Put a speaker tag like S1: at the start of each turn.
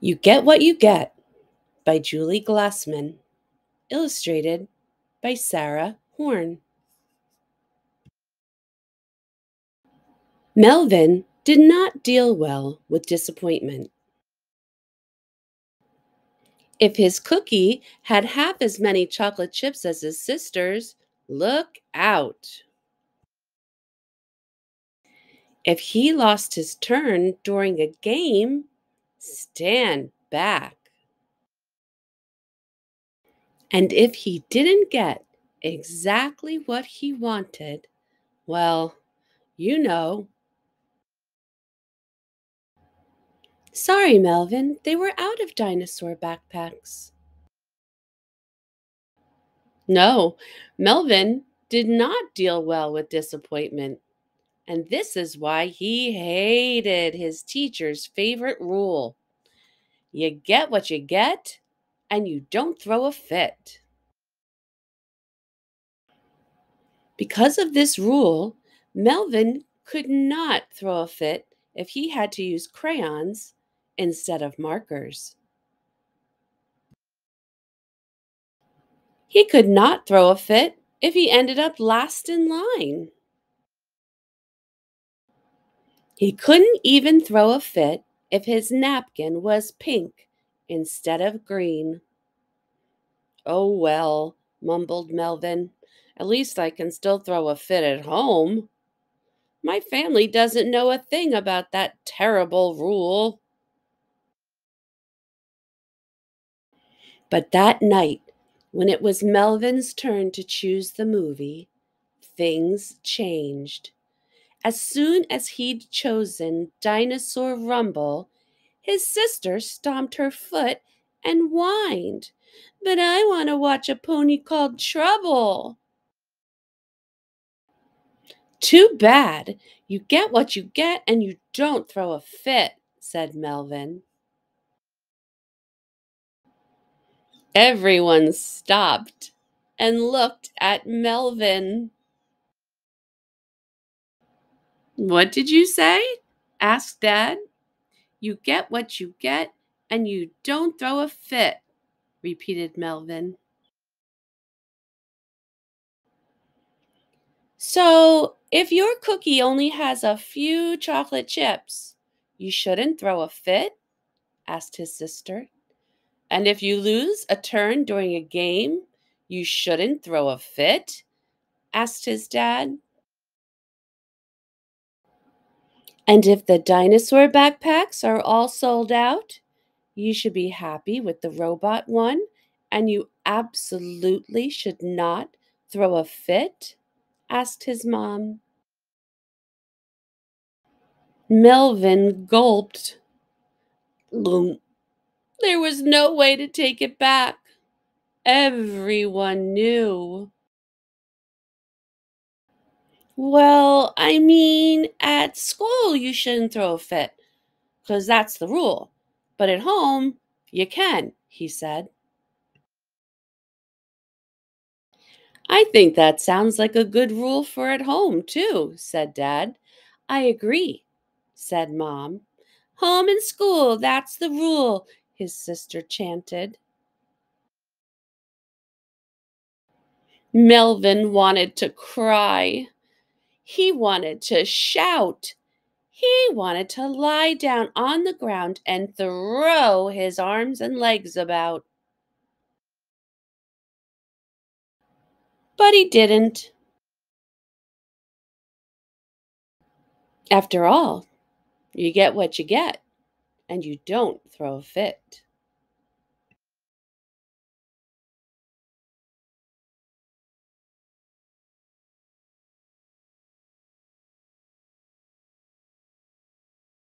S1: You Get What You Get by Julie Glassman. Illustrated by Sarah Horne. Melvin did not deal well with disappointment. If his cookie had half as many chocolate chips as his sister's, look out. If he lost his turn during a game, stand back. And if he didn't get exactly what he wanted, well, you know. Sorry, Melvin, they were out of dinosaur backpacks. No, Melvin did not deal well with disappointment. And this is why he hated his teacher's favorite rule you get what you get, and you don't throw a fit. Because of this rule, Melvin could not throw a fit if he had to use crayons instead of markers. He could not throw a fit if he ended up last in line. He couldn't even throw a fit if his napkin was pink instead of green. Oh, well, mumbled Melvin. At least I can still throw a fit at home. My family doesn't know a thing about that terrible rule. But that night, when it was Melvin's turn to choose the movie, things changed. As soon as he'd chosen Dinosaur Rumble, his sister stomped her foot and whined, But I want to watch a pony called Trouble. Too bad. You get what you get and you don't throw a fit, said Melvin. Everyone stopped and looked at Melvin. What did you say? asked Dad. You get what you get, and you don't throw a fit, repeated Melvin. So, if your cookie only has a few chocolate chips, you shouldn't throw a fit? asked his sister. And if you lose a turn during a game, you shouldn't throw a fit? asked his dad. And if the dinosaur backpacks are all sold out, you should be happy with the robot one, and you absolutely should not throw a fit? asked his mom. Melvin gulped. There was no way to take it back. Everyone knew. Well, I mean, at school you shouldn't throw a fit because that's the rule. But at home, you can, he said. I think that sounds like a good rule for at home, too, said Dad. I agree, said Mom. Home and school, that's the rule, his sister chanted. Melvin wanted to cry. He wanted to shout. He wanted to lie down on the ground and throw his arms and legs about. But he didn't. After all, you get what you get, and you don't throw a fit.